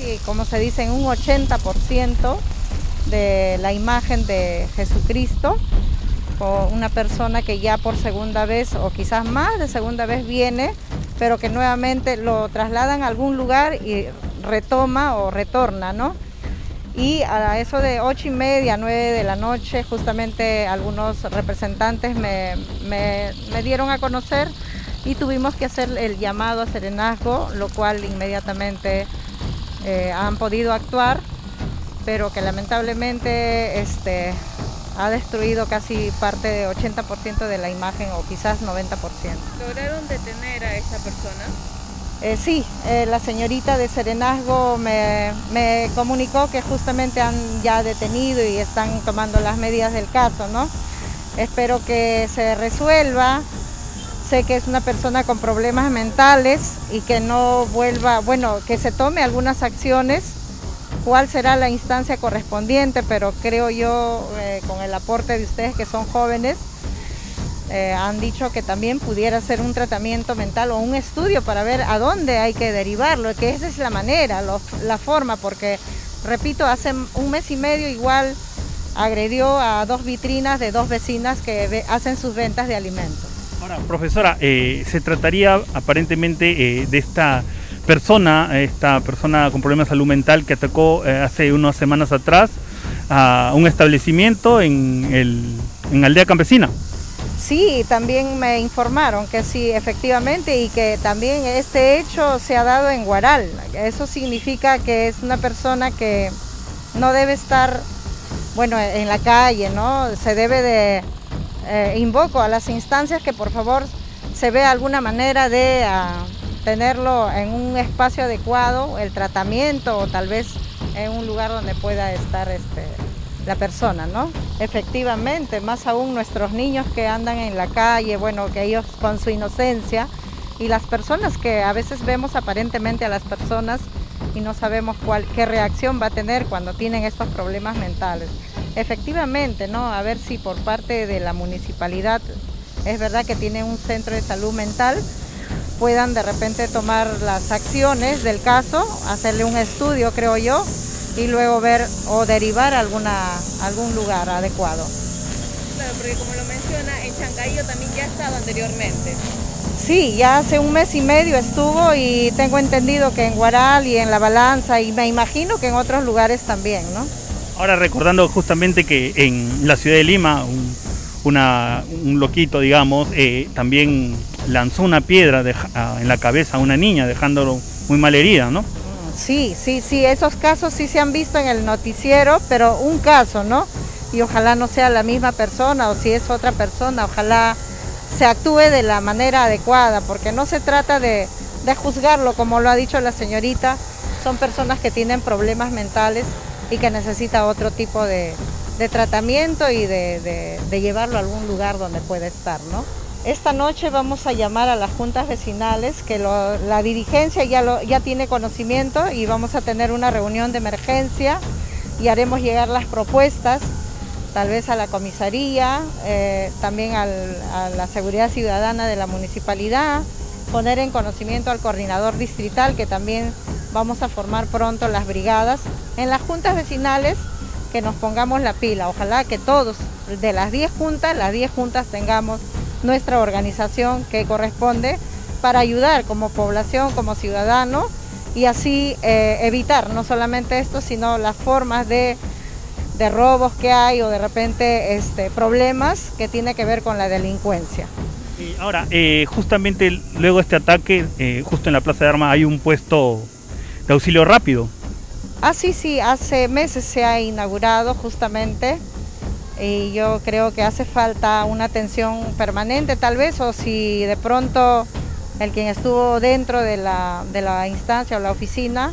casi, como se dice, un 80% de la imagen de Jesucristo o una persona que ya por segunda vez o quizás más de segunda vez viene, pero que nuevamente lo trasladan a algún lugar y retoma o retorna, ¿no? Y a eso de ocho y media, nueve de la noche, justamente algunos representantes me, me dieron a conocer y tuvimos que hacer el llamado a serenazgo, lo cual inmediatamente eh, han podido actuar, pero que lamentablemente este, ha destruido casi parte de 80% de la imagen o quizás 90%. ¿Lograron detener a esa persona? Eh, sí, eh, la señorita de Serenazgo me, me, comunicó que justamente han ya detenido y están tomando las medidas del caso, ¿no? Espero que se resuelva sé que es una persona con problemas mentales y que no vuelva, bueno, que se tome algunas acciones, cuál será la instancia correspondiente, pero creo yo, eh, con el aporte de ustedes que son jóvenes, eh, han dicho que también pudiera ser un tratamiento mental o un estudio para ver a dónde hay que derivarlo, que esa es la manera, la forma, porque, repito, hace un mes y medio igual agredió a dos vitrinas de dos vecinas que hacen sus ventas de alimentos. Ahora, profesora, eh, se trataría aparentemente eh, de esta persona, esta persona con problemas de salud mental que atacó eh, hace unas semanas atrás a un establecimiento en, el, en Aldea Campesina. Sí, también me informaron que sí, efectivamente, y que también este hecho se ha dado en Guaral. Eso significa que es una persona que no debe estar, bueno, en la calle, ¿no? Se debe de eh, invoco a las instancias que por favor se vea alguna manera de ah, tenerlo en un espacio adecuado, el tratamiento o tal vez en un lugar donde pueda estar este, la persona, ¿no? Efectivamente, más aún nuestros niños que andan en la calle, bueno, que ellos con su inocencia y las personas que a veces vemos aparentemente a las personas y no sabemos cuál, qué reacción va a tener cuando tienen estos problemas mentales. Efectivamente, ¿no? A ver si por parte de la municipalidad es verdad que tiene un centro de salud mental, puedan de repente tomar las acciones del caso, hacerle un estudio, creo yo, y luego ver o derivar a alguna, algún lugar adecuado. Claro, porque como lo menciona, en Chancaillo también ya ha estado anteriormente. Sí, ya hace un mes y medio estuvo y tengo entendido que en Guaral y en La Balanza y me imagino que en otros lugares también, ¿no? Ahora recordando justamente que en la ciudad de Lima, un, loquito, digamos, eh, también lanzó una piedra en la cabeza a una niña, dejándolo muy mal herida, ¿no? Sí, sí, sí, esos casos sí se han visto en el noticiero, pero un caso, ¿no? Y ojalá no sea la misma persona o si es otra persona, ojalá se actúe de la manera adecuada, porque no se trata de, de juzgarlo, como lo ha dicho la señorita, son personas que tienen problemas mentales y que necesita otro tipo de, tratamiento y de, llevarlo a algún lugar donde pueda estar. ¿no? Esta noche vamos a llamar a las juntas vecinales, que la dirigencia ya, lo, ya tiene conocimiento y vamos a tener una reunión de emergencia y haremos llegar las propuestas, tal vez a la comisaría, eh, también a la seguridad ciudadana de la municipalidad, poner en conocimiento al coordinador distrital que también vamos a formar pronto las brigadas. En las juntas vecinales que nos pongamos la pila, ojalá que todos, de las 10 juntas, las 10 juntas tengamos nuestra organización que corresponde para ayudar como población, como ciudadano y así eh, evitar no solamente esto, sino las formas de, robos que hay o de repente este, problemas que tiene que ver con la delincuencia. ahora, eh, justamente luego de este ataque, eh, justo en la Plaza de Armas hay un puesto de auxilio rápido. Ah, sí, sí, hace meses se ha inaugurado justamente y yo creo que hace falta una atención permanente tal vez o si de pronto el quien estuvo dentro de la, de la instancia o la oficina,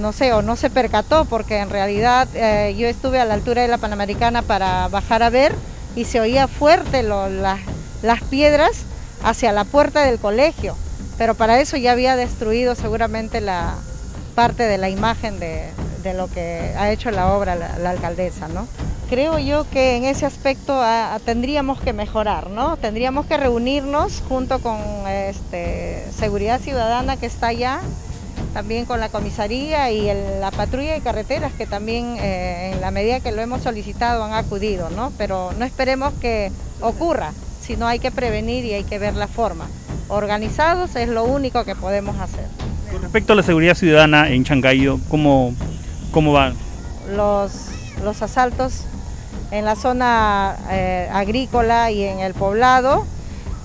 no sé, o no se percató porque en realidad eh, yo estuve a la altura de la Panamericana para bajar a ver y se oía fuerte las piedras hacia la puerta del colegio pero para eso ya había destruido seguramente la parte de la imagen de, lo que ha hecho la obra la, alcaldesa, ¿no? Creo yo que en ese aspecto ah, tendríamos que mejorar, ¿no? Tendríamos que reunirnos junto con este, Seguridad Ciudadana que está allá también con la comisaría y la patrulla de carreteras que también eh, en la medida que lo hemos solicitado han acudido, ¿no? Pero no esperemos que ocurra, sino hay que prevenir y hay que ver la forma. Organizados es lo único que podemos hacer. Con respecto a la seguridad ciudadana en Chancayo, ¿cómo, cómo van? Los, los asaltos en la zona eh, agrícola y en el poblado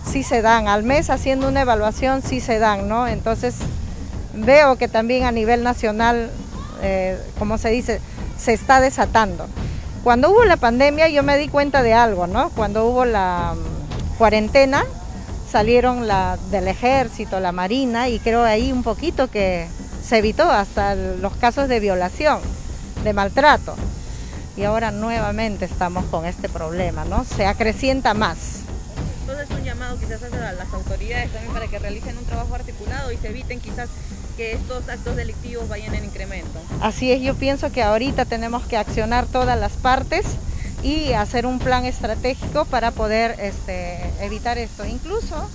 sí se dan, al mes haciendo una evaluación sí se dan, ¿no? Entonces veo que también a nivel nacional, eh, como se dice, se está desatando. Cuando hubo la pandemia yo me di cuenta de algo, ¿no? Cuando hubo la mm, cuarentena, salieron la, del ejército, la marina, y creo ahí un poquito que se evitó hasta los casos de violación, de maltrato. Y ahora nuevamente estamos con este problema, ¿no? Se acrecienta más. Entonces un llamado quizás a las autoridades también para que realicen un trabajo articulado y se eviten quizás que estos actos delictivos vayan en incremento. Así es, yo pienso que ahorita tenemos que accionar todas las partes y hacer un plan estratégico para poder este, evitar esto. Incluso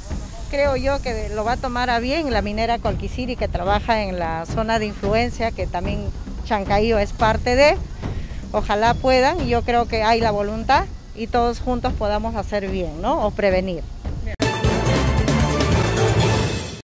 creo yo que lo va a tomar a bien la minera Colquisiri que trabaja en la zona de influencia, que también Chancaío es parte de. Ojalá puedan, yo creo que hay la voluntad y todos juntos podamos hacer bien, ¿no? O prevenir.